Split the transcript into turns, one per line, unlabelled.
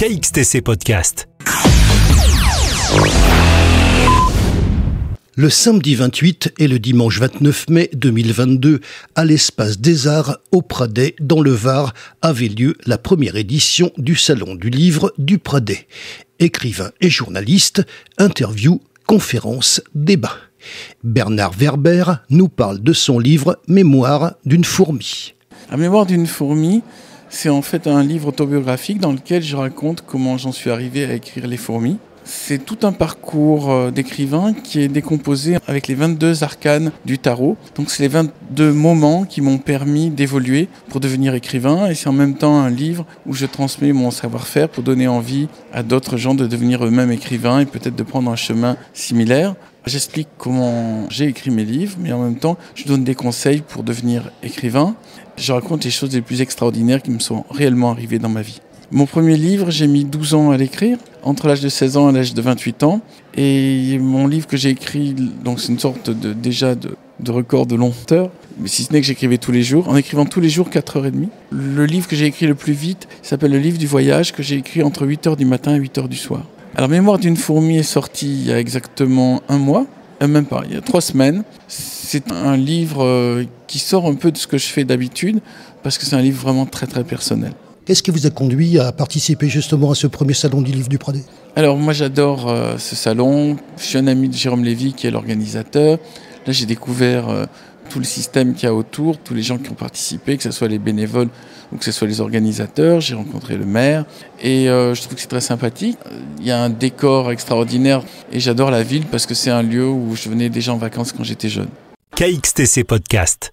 KXTC Podcast.
Le samedi 28 et le dimanche 29 mai 2022, à l'espace des Arts au Pradet, dans le Var, avait lieu la première édition du Salon du Livre du Pradet. Écrivain et journaliste, interview, conférences, débats. Bernard Werber nous parle de son livre Mémoire d'une fourmi.
La mémoire d'une fourmi, c'est en fait un livre autobiographique dans lequel je raconte comment j'en suis arrivé à écrire Les fourmis. C'est tout un parcours euh, d'écrivain qui est décomposé avec les 22 arcanes du tarot. Donc c'est les 22 moments qui m'ont permis d'évoluer pour devenir écrivain et c'est en même temps un livre où je transmets mon savoir-faire pour donner envie à d'autres gens de devenir eux-mêmes écrivains et peut-être de prendre un chemin similaire. J'explique comment j'ai écrit mes livres, mais en même temps, je donne des conseils pour devenir écrivain. Je raconte les choses les plus extraordinaires qui me sont réellement arrivées dans ma vie. Mon premier livre, j'ai mis 12 ans à l'écrire, entre l'âge de 16 ans et l'âge de 28 ans. Et mon livre que j'ai écrit, donc c'est une sorte de, déjà de, record de longueur, mais si ce n'est que j'écrivais tous les jours, en écrivant tous les jours 4h30. Le livre que j'ai écrit le plus vite s'appelle Le livre du voyage, que j'ai écrit entre 8h du matin et 8h du soir. Alors Mémoire d'une fourmi est sorti il y a exactement un mois, euh, même pas, il y a trois semaines. C'est un livre euh, qui sort un peu de ce que je fais d'habitude, parce que c'est un livre vraiment très très personnel.
Qu'est-ce qui vous a conduit à participer justement à ce premier salon du livre du Pradé?
Alors moi j'adore euh, ce salon, je suis un ami de Jérôme Lévy qui est l'organisateur. Là j'ai découvert euh, tout le système qu'il y a autour, tous les gens qui ont participé, que ce soit les bénévoles ou que ce soit les organisateurs. J'ai rencontré le maire et euh, je trouve que c'est très sympathique. Il y a un décor extraordinaire et j'adore la ville parce que c'est un lieu où je venais déjà en vacances quand j'étais jeune.
KXTC Podcast.